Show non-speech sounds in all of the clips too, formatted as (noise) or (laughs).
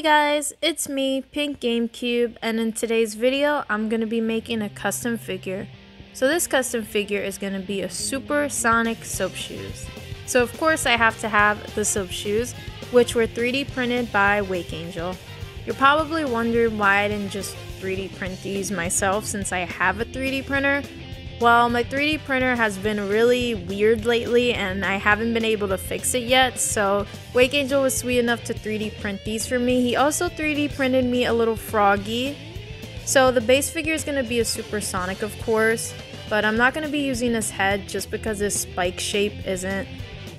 Hey guys, it's me, Pink GameCube, and in today's video, I'm going to be making a custom figure. So this custom figure is going to be a Super Sonic Soap Shoes. So of course I have to have the soap shoes, which were 3D printed by Wake Angel. You're probably wondering why I didn't just 3D print these myself since I have a 3D printer, well, my 3D printer has been really weird lately and I haven't been able to fix it yet, so Wake Angel was sweet enough to 3D print these for me. He also 3D printed me a little froggy. So the base figure is going to be a supersonic, of course, but I'm not going to be using his head just because his spike shape isn't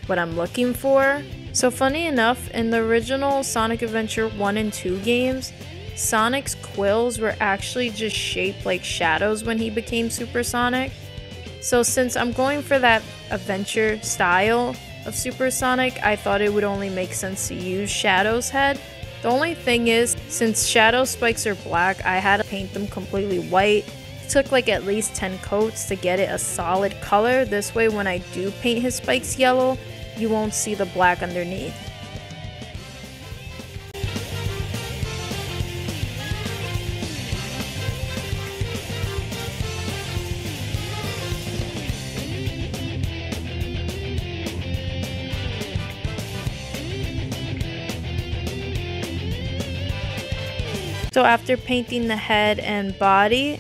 what I'm looking for. So funny enough, in the original Sonic Adventure 1 and 2 games, Sonic's quills were actually just shaped like shadows when he became supersonic. So since I'm going for that adventure style of supersonic, I thought it would only make sense to use Shadow's head. The only thing is, since Shadow spikes are black, I had to paint them completely white. It took like at least 10 coats to get it a solid color. This way when I do paint his spikes yellow, you won't see the black underneath. So after painting the head and body,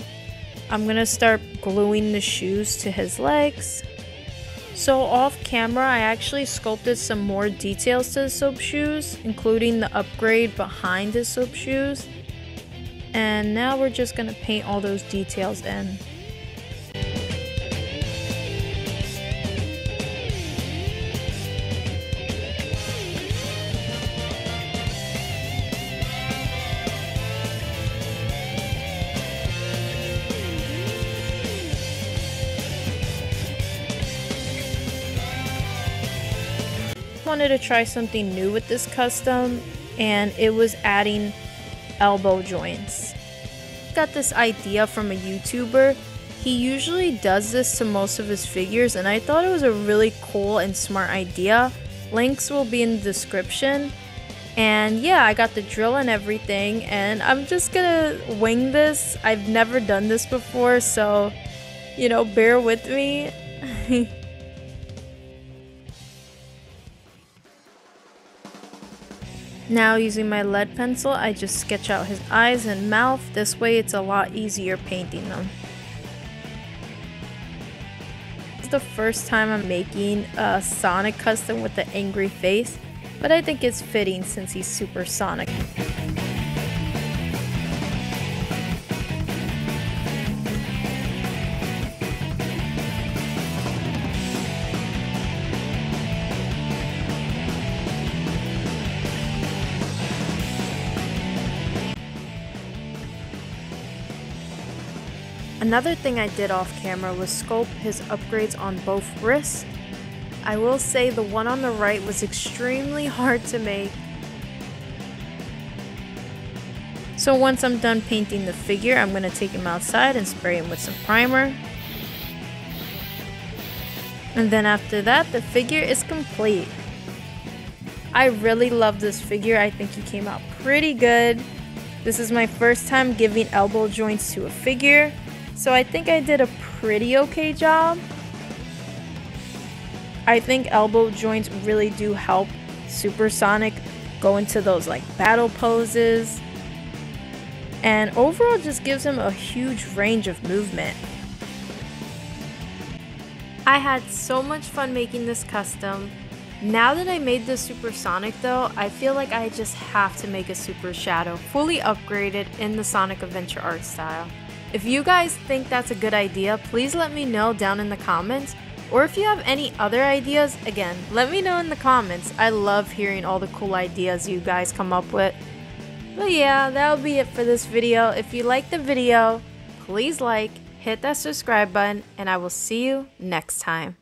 I'm gonna start gluing the shoes to his legs. So off camera, I actually sculpted some more details to the soap shoes, including the upgrade behind his soap shoes. And now we're just gonna paint all those details in. Wanted to try something new with this custom and it was adding elbow joints. Got this idea from a YouTuber. He usually does this to most of his figures and I thought it was a really cool and smart idea. Links will be in the description. And yeah, I got the drill and everything and I'm just gonna wing this. I've never done this before so, you know, bear with me. (laughs) Now using my lead pencil, I just sketch out his eyes and mouth. This way it's a lot easier painting them. It's the first time I'm making a Sonic custom with the angry face, but I think it's fitting since he's super Another thing I did off camera was sculpt his upgrades on both wrists. I will say the one on the right was extremely (laughs) hard to make. So once I'm done painting the figure, I'm going to take him outside and spray him with some primer. And then after that, the figure is complete. I really love this figure. I think he came out pretty good. This is my first time giving elbow joints to a figure. So I think I did a pretty okay job. I think elbow joints really do help Supersonic go into those like battle poses. And overall just gives him a huge range of movement. I had so much fun making this custom. Now that I made the Supersonic though, I feel like I just have to make a Super Shadow fully upgraded in the Sonic Adventure art style. If you guys think that's a good idea, please let me know down in the comments. Or if you have any other ideas, again, let me know in the comments. I love hearing all the cool ideas you guys come up with. But yeah, that'll be it for this video. If you like the video, please like, hit that subscribe button, and I will see you next time.